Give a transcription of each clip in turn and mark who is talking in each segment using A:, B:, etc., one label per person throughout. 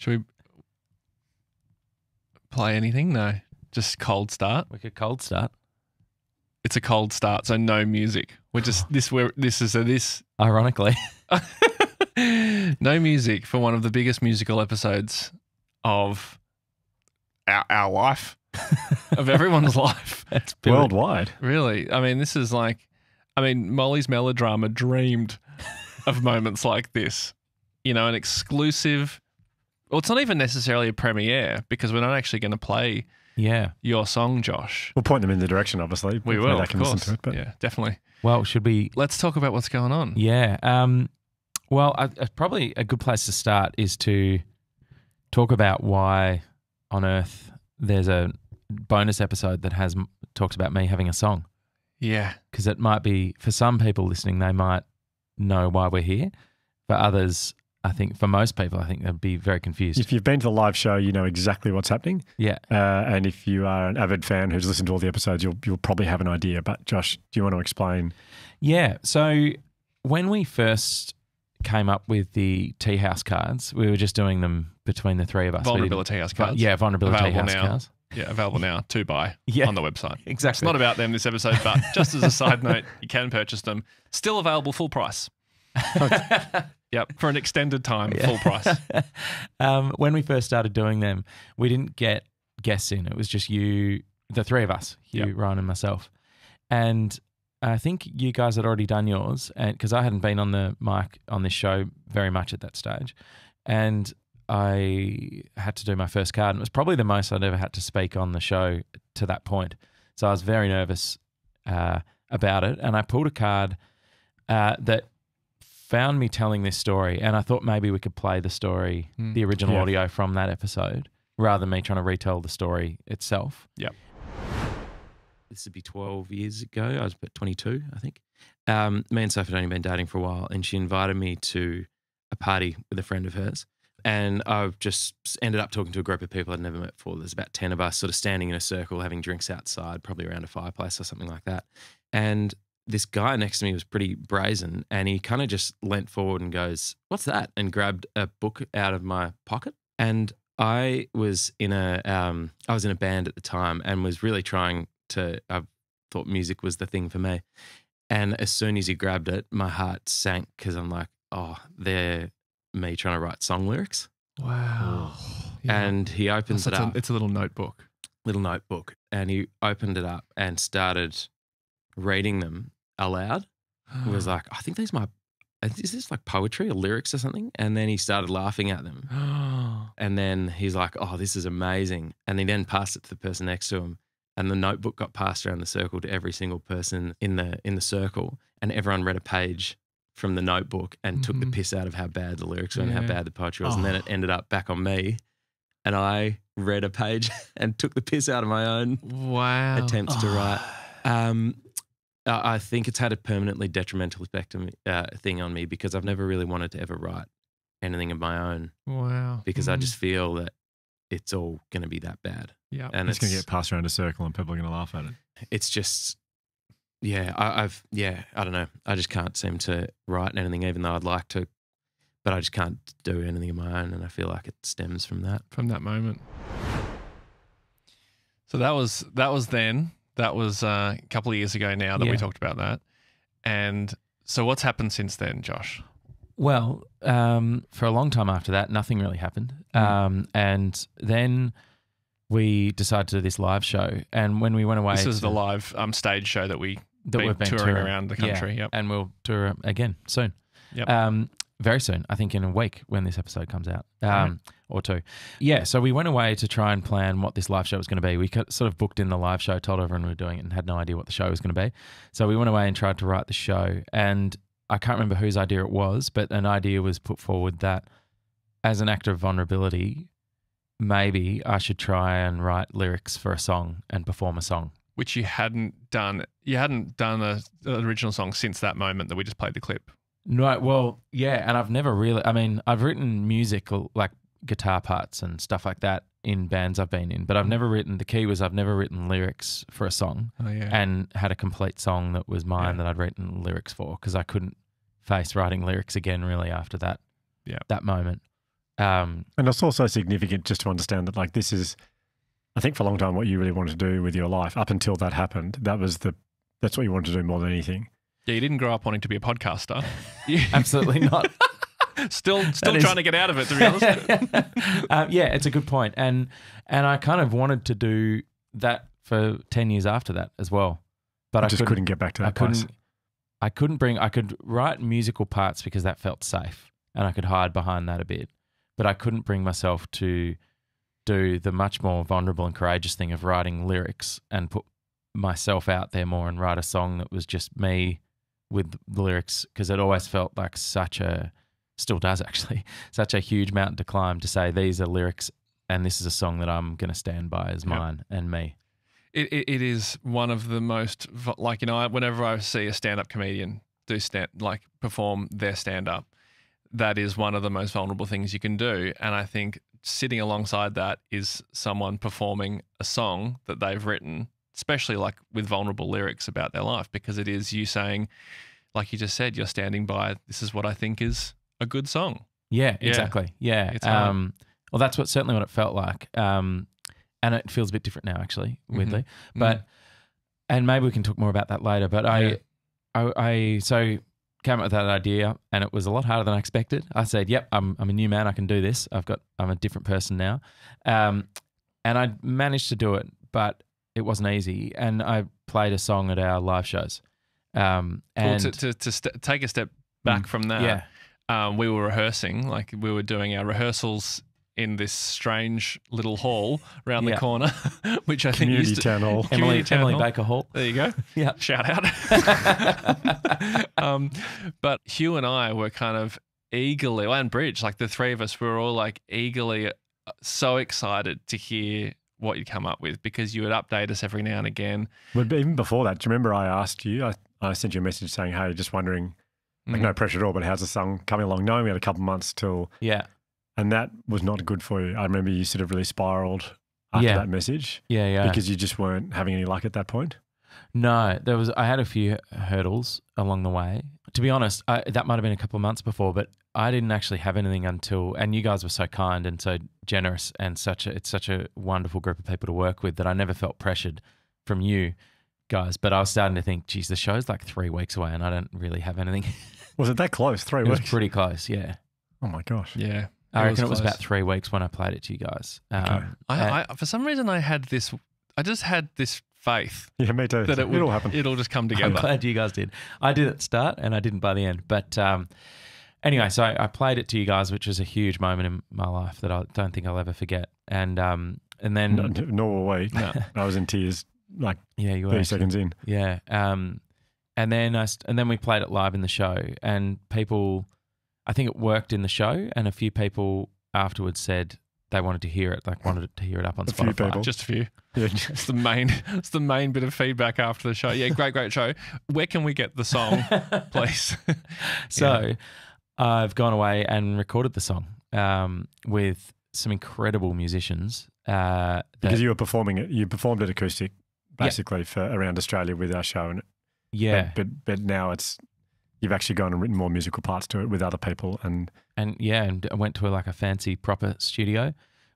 A: Should we play anything? No, just cold start.
B: We could cold start.
A: It's a cold start, so no music. We're just this. Where this is a this.
B: Ironically,
A: no music for one of the biggest musical episodes of our, our life, of everyone's life.
B: that's been-
C: Worldwide.
A: Really, I mean, this is like, I mean, Molly's melodrama dreamed of moments like this. You know, an exclusive. Well, it's not even necessarily a premiere because we're not actually going to play
B: Yeah.
A: your song, Josh.
C: We'll point them in the direction, obviously.
A: We will,
C: They
A: of
C: can
A: course.
C: listen to it. But
A: yeah, definitely.
B: Well, should we?
A: Let's talk about what's going on.
B: Yeah. Um. Well, I, I, probably a good place to start is to talk about why on earth there's a bonus episode that has talks about me having a song
A: Yeah,
B: because it might be for some people listening they might know why we're here. For others, I think for most people, I think they'd be very confused.
C: if you've been to the live show, you know exactly what's happening.
B: yeah.
C: Uh, and if you are an avid fan who's listened to all the episodes, you'll, you'll probably have an idea. But Josh, do you want to explain?
B: Yeah. So when we first came up with the tea house cards, we were just doing them between the three of us. We didn't-
A: vulnerability house cards.
B: yeah, vulnerability
A: Available
B: house
A: now.
B: cards.
A: yeah, available now to buy
B: Yeah.
A: on the website. It's
B: Exactly.
A: not about them this episode, but just as a side note, you can purchase them. Still available full price. Yep, for an extended time, full price.
B: um, when we first started doing them, we didn't get guests in. It was just you, the three of us, you,
A: Yep.
B: Ryan, and myself. And I think you guys had already done yours, and because I hadn't been on the mic on this show very much at that stage, and I had to do my first card, and it was probably the most I'd ever had to speak on the show to that point. So I was very nervous uh, about it, and I pulled a card uh, that found me telling this story, and I thought maybe we could play the story,
A: Hmm.
B: the original
C: Yeah.
B: audio from that episode, rather than me trying to retell the story itself.
A: Yep.
B: This would be 12 years ago. I was about 22, I think. Um, me and Sophie had only been dating for a while, and she invited me to a party with a friend of hers. And I've just ended up talking to a group of people I'd never met before. There's about 10 of us sort of standing in a circle having drinks outside, probably around a fireplace or something like that. And this guy next to me was pretty brazen and he kind of just leant forward and goes, What's that? and grabbed a book out of my pocket. And I was in a um, I was in a band at the time and was really trying to I thought music was the thing for me. And as soon as he grabbed it, my heart sank because I'm like, oh, they're me trying to write song lyrics.
A: Wow. Yeah.
B: And he opens
A: It's
B: it
A: a-
B: up
A: it's a little notebook.
B: little notebook and he opened it up and started reading them aloud. He was like, I think these my is this like poetry or lyrics or something? And then he started laughing at them. And then he's like, Oh, this is amazing. And he then passed it to the person next to him. And the notebook got passed around the circle to every single person in the in the circle. And everyone read a page from the notebook and took the
A: Mhm.
B: piss out of how bad the lyrics were and how bad the poetry was. And then it
C: Oh.
B: ended up back on me. And I read a page and took the piss out of my own
A: wow.
B: attempts to write. Um, I I think it's had a permanently detrimental effect on me, uh, thing on me because I've never really wanted to ever write anything of my own
A: Wow.
B: because I
A: Mm.
B: just feel that it's all going to be that bad.
A: yeah.
B: And
C: it's going to get passed around a circle and people are going to laugh at it.
B: it's just yeah I, I've yeah I don't know I just can't seem to write anything even though I'd like to, but I just can't do anything of my own and I feel like it stems from that.
A: from that moment. So that was that was then. That was uh, a couple of years ago now that we talked about that. And so what's happened since then, Josh?
B: Well, um, for a long time after that, nothing really happened.
A: Mm.
B: Um, and then we decided to do this live show. And when we went away,
A: This is
B: to-
A: the live um, stage show that we
B: that
A: been
B: we've been
A: touring around the
B: Yeah,
A: country. Yep.
B: and we'll tour again soon.
A: Yep.
B: Um, very soon. I think in a week when this episode comes out, um,
A: Right.
B: or two. Yeah. So we went away to try and plan what this live show was going to be. We sort of booked in the live show, told everyone we were doing it, and had no idea what the show was going to be. So we went away and tried to write the show. And I can't remember whose idea it was, but an idea was put forward that as an actor of vulnerability, maybe I should try and write lyrics for a song and perform a song.
A: Which you hadn't done. You hadn't done a, an original song since that moment that we just played the clip.
B: No, well, yeah, and I've never really. I mean, I've written music like guitar parts and stuff like that in bands I've been in, but I've never written. The key was I've never written lyrics for a song
A: Oh yeah.
B: and had a complete song that was mine
A: Yeah.
B: that I'd written lyrics for because I couldn't face writing lyrics again really after that.
A: Yeah.
B: that moment. Um,
C: And it's also significant just to understand that, like, this is, I think, for a long time, what you really wanted to do with your life. Up until that happened, that was the, that's what you wanted to do more than anything.
A: Yeah, you didn't grow up wanting to be a podcaster. You-
B: absolutely not.
A: still, still
B: is-
A: trying to get out of it. To be honest.
B: um, yeah, it's a good point, and and I kind of wanted to do that for ten years after that as well, but
C: I
B: I,
C: just couldn't, get back to
B: I
C: that place.
B: couldn't. I couldn't bring. I could write musical parts because that felt safe, and I could hide behind that a bit. But I couldn't bring myself to do the much more vulnerable and courageous thing of writing lyrics and put myself out there more and write a song that was just me with the lyrics because it always felt like such a still does actually such a huge mountain to climb to say these are lyrics and this is a song that I'm going to stand by as
A: Yep.
B: mine and me.
A: It, it, it is one of the most like you know whenever I see a stand-up comedian do stand like perform their stand-up, that is one of the most vulnerable things you can do, and I think sitting alongside that is someone performing a song that they've written, especially like with vulnerable lyrics about their life, because it is you saying, like you just said, you're standing by. This is what I think is a good song.
B: Yeah,
A: Yeah.
B: exactly. Yeah. Um, well, that's what certainly what it felt like. Um, and it feels a bit different now, actually, weirdly. But and maybe we can talk more about that later. But
A: Yeah.
B: I, I, I, so came up with that idea, and it was a lot harder than I expected. I said, "Yep, I'm, I'm a new man. I can do this. I've got, I'm a different person now." Um, and I managed to do it, but it wasn't easy. And I played a song at our live shows. Um,
A: Well,
B: and
A: to to, to st- take a step back
B: Mm,
A: from that,
B: yeah,
A: um, we were rehearsing, like we were doing our rehearsals in this strange little hall around
B: Yeah.
A: the corner, which I think
C: Community
A: used to.
C: town hall.
B: Emily,
A: Community Town
B: Emily
A: Hall.
B: Baker Hall.
A: There you go.
B: Yeah.
A: Shout out. um, but Hugh and I were kind of eagerly, well, and Bridge, like the three of us, we were all like eagerly uh, so excited to hear what you'd come up with because you would update us every now and again.
C: But even before that, do you remember I asked you, I, I sent you a message saying, hey, just wondering, like,
A: Mhm.
C: no pressure at all, but how's the song coming along? Knowing we had a couple months till,
B: Yeah,
C: and that was not good for you. I remember you sort of really spiraled after
B: Yeah.
C: that message
B: yeah, yeah.
C: because you just weren't having any luck at that point.
B: No, there was. I had a few hurdles along the way. To be honest, I, that might have been a couple of months before, but I didn't actually have anything until. And you guys were so kind and so generous, and such a. It's such a wonderful group of people to work with that I never felt pressured from you guys. But I was starting to think, geez, the show's like three weeks away, and I don't really have anything.
C: Was it that close? Three
B: it was
C: weeks?
B: pretty close. Yeah,
C: oh my gosh.
A: Yeah.
B: I reckon it was about three weeks when I played it to you guys. Um,
C: Okay.
A: I, I, for some reason, I had this, I just had this faith
C: Yeah, me too.
A: that it would,
C: It'll happen.
A: it'll just come
B: I'm
A: together.
B: glad you guys did. I did at the start and I didn't by the end. But um, anyway, so I, I played it to you guys, which was a huge moment in my life that I don't think I'll ever forget. And um, and then
C: No, nor were we.
A: No.
C: I was in tears like
B: yeah, you were
C: 30
B: actually-
C: seconds in.
B: Yeah. Um, and then I st- and then we played it live in the show, and people, I think it worked in the show, and a few people afterwards said they wanted to hear it, like wanted to hear it up on
C: A few
B: Spotify.
C: people.
A: Just a few.
C: Yeah.
A: It's the main. It's the main bit of feedback after the show. Yeah, great, great show. Where can we get the song, please?
B: So I've gone away and recorded the song um, with some incredible musicians. Uh,
C: because you were performing it. You performed it acoustic
B: Yeah.
C: basically for around Australia with our show. And
B: yeah,
C: but, but but now it's you've actually gone and written more musical parts to it with other people. And
B: and yeah, and I went to a, like a fancy proper studio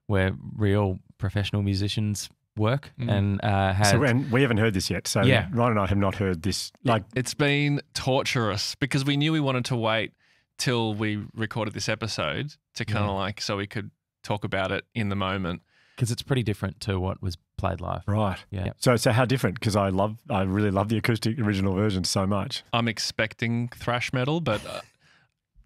B: where real professional musicians work
A: Mm.
B: and uh, had
C: so and we haven't heard this yet. So
B: Yeah.
C: Ryan and I have not heard this. Like
A: It's been torturous because we knew we wanted to wait till we recorded this episode to kind of
B: Yeah.
A: like so we could talk about it in the moment.
B: because it's pretty different to what was played live.
C: right.
B: Yeah.
C: So so how different? Because I love I really love the acoustic original version so much.
A: I'm expecting thrash metal, but uh,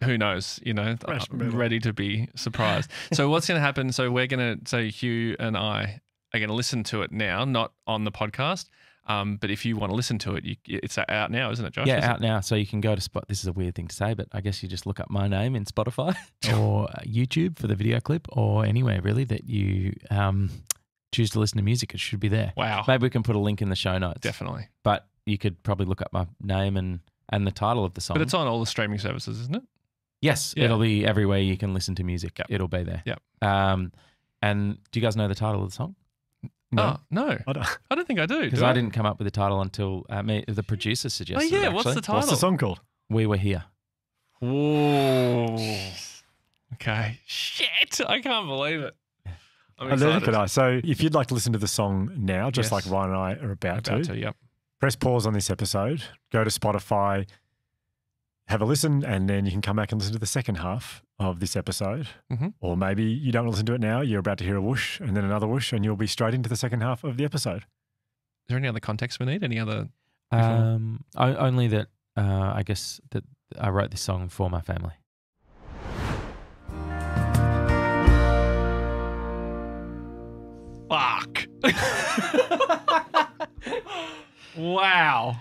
A: who knows? You know,
C: Thrash
A: I'm
C: metal.
A: ready to be surprised. so what's going to happen? So we're going to, so Hugh and I are going to listen to it now, not on the podcast. Um, but if you want to listen to it, you, it's out now, isn't it, Josh?
B: yeah,
A: Is it?
B: out now. So you can go to spot. This is a weird thing to say, but I guess you just look up my name in Spotify or YouTube for the video clip, or anywhere really that you um, choose to listen to music. It should be there.
A: Wow,
B: Maybe we can put a link in the show notes.
A: definitely.
B: But you could probably look up my name and and the title of the song.
A: But it's on all the streaming services, isn't it?
B: yes,
A: Yeah.
B: it'll be everywhere you can listen to music.
A: Yep.
B: It'll be there.
A: Yep.
B: Um, and do you guys know the title of the song?
C: No,
A: Oh no,
C: I don't,
A: I don't think I do.
B: Because
A: do
B: I didn't come up with the title until uh, me, the producer suggested.
A: Oh yeah,
B: it,
A: what's the title?
C: what's the song called?
B: We were here.
A: Whoa. Okay. Shit. I can't believe it. I'm excited.
C: could I. So if you'd like to listen to the song now, just
A: Yes.
C: like Ryan and I are about,
A: About
C: to,
A: to, yep.
C: press pause on this episode, go to Spotify, have a listen, and then you can come back and listen to the second half of this episode.
A: Mhm.
C: Or maybe you don't listen to it now, you're about to hear a whoosh and then another whoosh, and you'll be straight into the second half of the episode.
A: Is there any other context we need? Any other?
B: Um, o- only that uh, I guess that I wrote this song for my family.
A: Fuck. wow.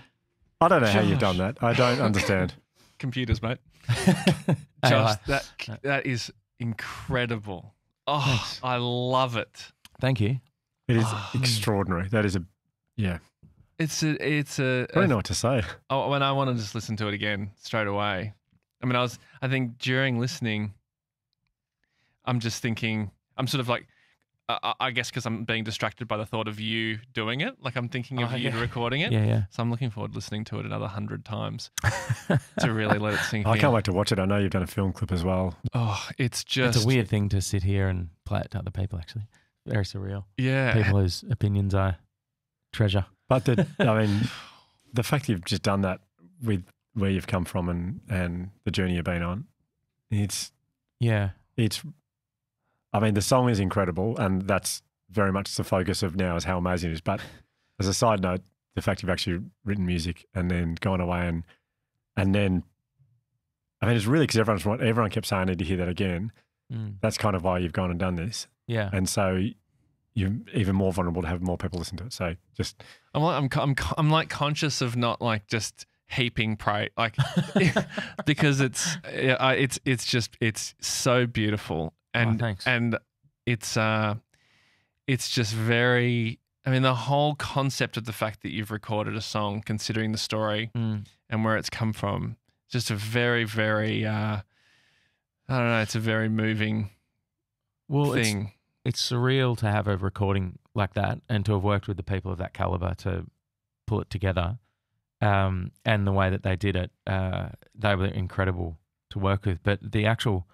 C: I don't know how you've done that. I don't understand.
A: Computers, mate.
B: Hey,
A: Josh,
B: I-
A: that that is incredible. Oh,
B: Thanks.
A: I love it.
B: Thank you.
C: It is
A: Oh.
C: extraordinary. That is a, yeah,
A: It's a it's a,
C: I don't know what to say.
A: Oh, when I want to just listen to it again straight away. I mean, I was, I think during listening, I'm just thinking, I'm sort of like, I, I- guess because I'm being distracted by the thought of you doing it. Like I'm thinking of
B: Oh,
A: you
B: yeah.
A: recording it.
B: Yeah, yeah.
A: So I'm looking forward to listening to it another hundred times to really let it sink
C: I
A: in.
C: can't wait to watch it. I know you've done a film clip as well.
A: Oh, it's just
B: it's a weird thing to sit here and play it to other people. Actually, very surreal.
A: Yeah.
B: People whose opinions I treasure.
C: But the, I mean, the fact you've just done that with where you've come from and, and the journey you've been on, it's
B: Yeah,
C: it's I mean the song is incredible and that's very much the focus of now is how amazing it is. But as a side note, the fact you've actually written music and then gone away and and then I mean it's really because everyone's everyone kept saying I need to hear that again.
B: Mm.
C: That's kind of why you've gone and done this.
B: yeah.
C: And so you're even more vulnerable to have more people listen to it. So just
A: I'm like, I'm, I'm, I'm like conscious of not like just heaping praise, like because it's, it's, it's just, it's so beautiful, and
B: Oh, thanks.
A: and it's, uh, it's just very. I mean, the whole concept of the fact that you've recorded a song, considering the story
B: Mm.
A: and where it's come from, just a very, very, uh, I don't know, it's a very moving
B: Well, it's, it's surreal to have a recording like that and to have worked with the people of that caliber to pull it together. Um, and the way that they did it, uh, they were incredible to work with. But the actual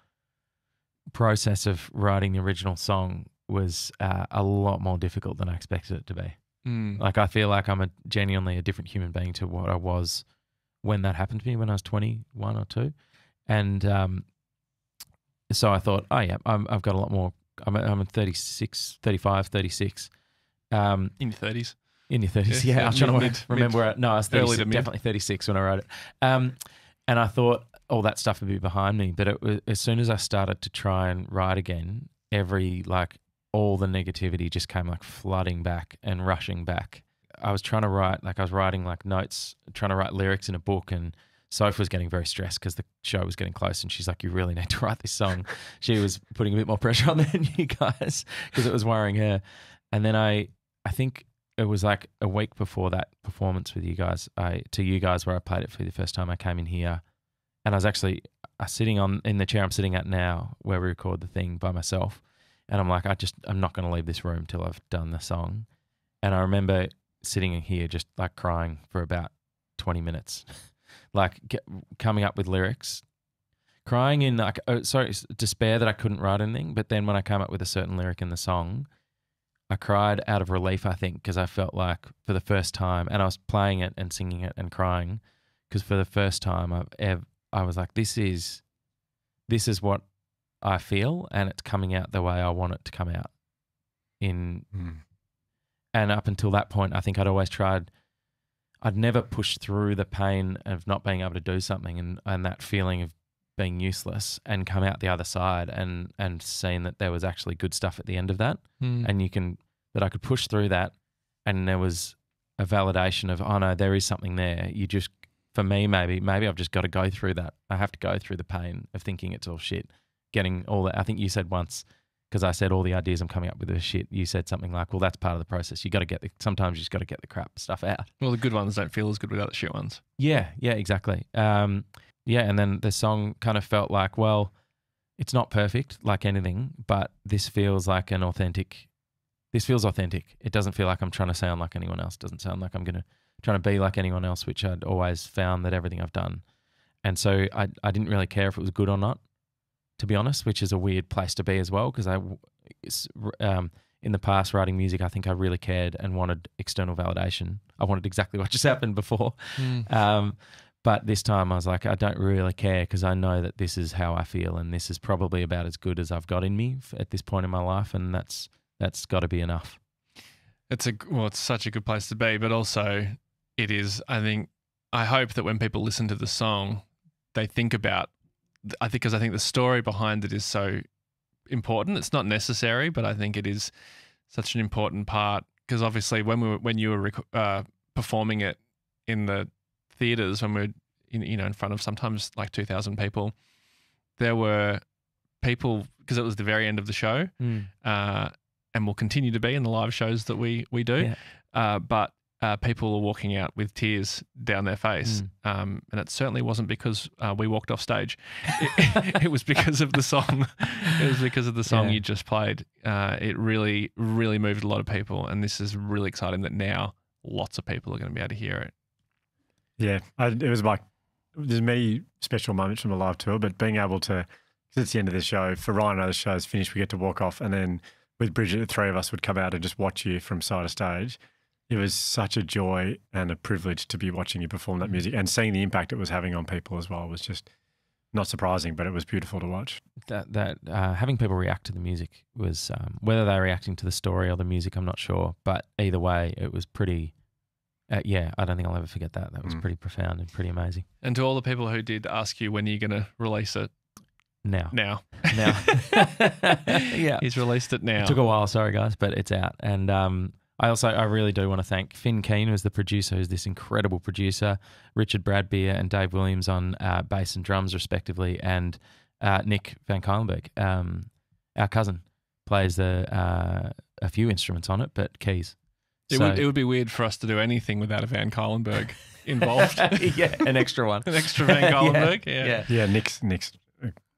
B: process of writing the original song was uh, a lot more difficult than I expected it to be.
A: Mm.
B: Like I feel like I'm a genuinely a different human being to what I was when that happened to me when I was 21 or two, and um, so I thought, oh yeah, I'm, I've got a lot more. I'm I'm 36, 35, 36. Um,
A: In your thirties.
B: in your 30s,
A: Yeah,
B: yeah.
A: yeah,
B: I was trying
A: mid-
B: to
A: mid-
B: remember where. I- No, I was
A: early
B: 36, definitely 36 when I wrote it. Um, and I thought all that stuff would be behind me, but it was, as soon as I started to try and write again, every like all the negativity just came like flooding back and rushing back. I was trying to write like I was writing like notes, trying to write lyrics in a book, and Soph was getting very stressed because the show was getting close, and she's like, "You really need to write this song." she was putting a bit more pressure on than you guys because it was worrying her. And then I, I think it was like a week before that performance with you guys, I to you guys where I played it for the first time. I came in here, and I was actually uh, sitting on in the chair I'm sitting at now, where we record the thing by myself, and I'm like, I just I'm not going to leave this room till I've done the song. And I remember sitting in here just like crying for about 20 minutes, like get, coming up with lyrics, crying in like oh, sorry despair that I couldn't write anything. But then when I came up with a certain lyric in the song, I cried out of relief. I think because I felt like for the first time, and I was playing it and singing it and crying because for the first time I've ever I was like, this is this is what I feel, and it's coming out the way I want it to come out. In
C: mm,
B: and up until that point, I think I'd always tried. I'd never pushed through the pain of not being able to do something and, and that feeling of being useless and come out the other side and and seen that there was actually good stuff at the end of that
A: Mm.
B: and you can that I could push through that and there was a validation of oh no there is something there you just for me maybe maybe I've just got to go through that I have to go through the pain of thinking it's all shit getting all that I think you said once because I said all the ideas I'm coming up with are shit you said something like well that's part of the process you got to get the sometimes you just got to get the crap stuff out
A: Well, the good ones don't feel as good without the shit ones.
B: yeah, yeah, exactly. Um, yeah, and then the song kind of felt like, well, it's not perfect like anything, but this feels like an authentic. This feels authentic. It doesn't feel like I'm trying to sound like anyone else. It Doesn't sound like I'm gonna trying to be like anyone else, which I'd always found that everything I've done. And so I I didn't really care if it was good or not. to be honest, which is a weird place to be as well. Because I, um, in the past, writing music, I think I really cared and wanted external validation. I wanted exactly what just happened before.
A: Mm.
B: Um, but this time I was like, I don't really care because I know that this is how I feel, and this is probably about as good as I've got in me at this point in my life, and that's that's got to be enough.
A: It's a well, it's such a good place to be, but also it is. I think I hope that when people listen to the song, they think about. I think because I think the story behind it is so important. It's not necessary, but I think it is such an important part because obviously when we were, when you were rec- uh, performing it in the theaters when we were in, you know in front of sometimes like two thousand people, there were people because it was the very end of the show uh, and will continue to be in the live shows that we we do.
B: Yeah.
A: Uh, but uh, people are walking out with tears down their face, um, and it certainly wasn't because uh, we walked off stage. It, it was because of the song. It was because of the song
B: Yeah.
A: you just played. Uh, it really, really moved a lot of people, and this is really exciting that now lots of people are going to be able to hear it.
C: Yeah, I, it was like there's many special moments from the live tour, but being able to, because it's the end of the show, for Ryan and other shows finished, we get to walk off, and then with Bridget, the three of us would come out and just watch you from side of stage. It was such a joy and a privilege to be watching you perform that music and seeing the impact it was having on people as well was just not surprising, but it was beautiful to watch.
B: that that uh, having people react to the music was um, whether they're reacting to the story or the music, I'm not sure, but either way, it was pretty. Uh, yeah, I don't think I'll ever forget that. That was
C: Mm.
B: pretty profound and pretty amazing.
A: And to all the people who did ask you when you're going to release it
B: Now,
A: now,
B: now, yeah,
A: he's released it now.
B: It took a while, sorry guys, but it's out. And um, I also I really do want to thank Finn Keen, who's the producer, who's this incredible producer, Richard Bradbeer and Dave Williams on uh, bass and drums, respectively, and uh, Nick Van Cuylenburg, um, our cousin, plays the uh, a few instruments on it, but keys.
A: It,
B: So-
A: would, it would be weird for us to do anything without a Van Cuylenburg involved.
B: yeah, an extra one.
A: An extra Van Cuylenburg, yeah.
B: yeah.
C: Yeah, Nick's Nick's a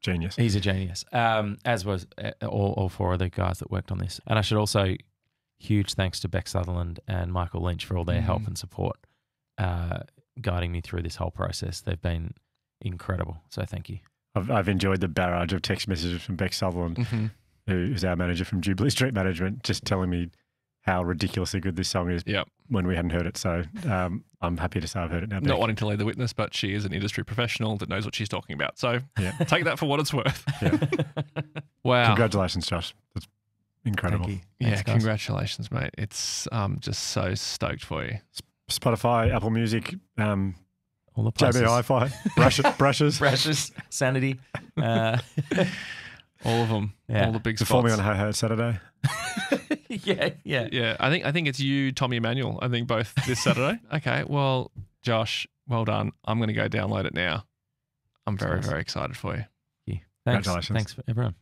C: genius.
B: He's a genius, um, as was uh, all, all four of the guys that worked on this. And I should also huge thanks to Beck Sutherland and Michael Lynch for all their help
A: Mm.
B: and support, uh, guiding me through this whole process. They've been incredible. So thank you.
C: I've, I've enjoyed the barrage of text messages from Beck Sutherland,
A: hmm
C: who's our manager from Jubilee Street Management, just telling me how ridiculously good this song is
A: Yep.
C: when we hadn't heard it. So um, I'm happy to say I've heard it now.
A: Not wanting to lead the witness, but she is an industry professional that knows what she's talking about. So
C: Yeah.
A: take that for what it's worth.
C: Yeah.
A: Wow.
C: Congratulations, Josh. That's incredible.
B: Thank you.
A: Yeah,
B: guys.
A: congratulations, mate. It's um just so stoked for you.
C: Spotify, Apple Music, um,
B: All the places.
C: JB Hi-Fi, Brash's, Brash's.
B: Brash's, Sanity. Uh,
A: All of them.
B: Yeah.
A: All the big spots.
C: Performing on Ho Ho Saturday.
B: yeah, yeah.
A: yeah, I think I think it's you, Tommy Emmanuel. I think both this Saturday. okay, well, Josh, well done. I'm going to go download it now. I'm very
C: Nice.
A: very excited for you.
B: Thanks.
C: Congratulations.
B: Thanks for everyone.